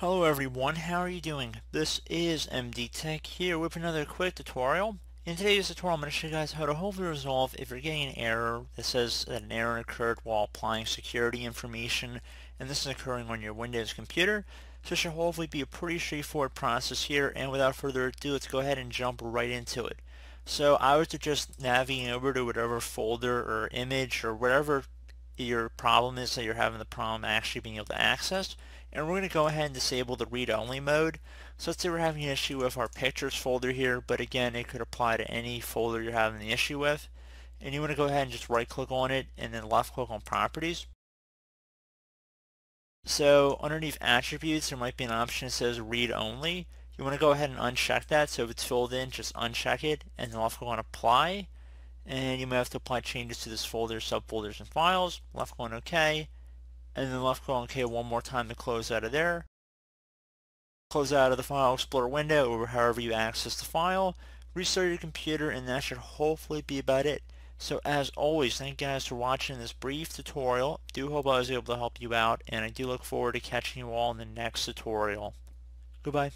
Hello everyone, how are you doing? This is MD Tech here with another quick tutorial. In today's tutorial I'm going to show you guys how to hopefully resolve if you're getting an error that says that an error occurred while applying security information and this is occurring on your Windows computer. So it should hopefully be a pretty straightforward process here and without further ado let's go ahead and jump right into it. So I was just navigate over to whatever folder or image or whatever your problem is that you're having the problem actually being able to access and we're going to go ahead and disable the read-only mode. So let's say we're having an issue with our pictures folder here, but again, it could apply to any folder you're having the issue with. And you want to go ahead and just right-click on it and then left-click on Properties. So underneath Attributes, there might be an option that says Read Only. You want to go ahead and uncheck that, so if it's filled in, just uncheck it, and then left-click on Apply. And you may have to apply changes to this folder, subfolders, and files. Left-click on OK and then left click on OK one more time to close out of there. Close out of the File Explorer window or however you access the file. Restart your computer and that should hopefully be about it. So as always, thank you guys for watching this brief tutorial. do hope I was able to help you out and I do look forward to catching you all in the next tutorial. Goodbye.